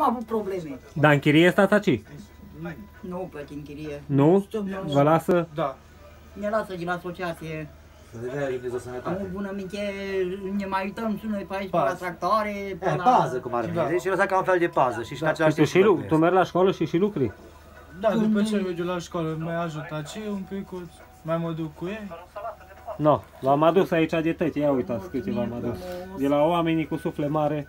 Am avut probleme. Dar în chirie stați aici? Nu plătim chirie. Nu? Nu. Vă lasă? Da. Ne lasă din asociație. Să Am o bună minte, ne mai uităm și noi pe aici, pe la tractoare, eh, pe E, la... pază cum ar Da. Deci lăsa ca un fel de pază da. și și în același Tu, timp și lu- tu mergi la școală și și lucri? Da, după ce mergi la școală, mai ajută aici un pic, mai mă duc cu ei. No, v-am adus aici de tăti, ia uitați câte v-am adus. De la oamenii cu suflet mare.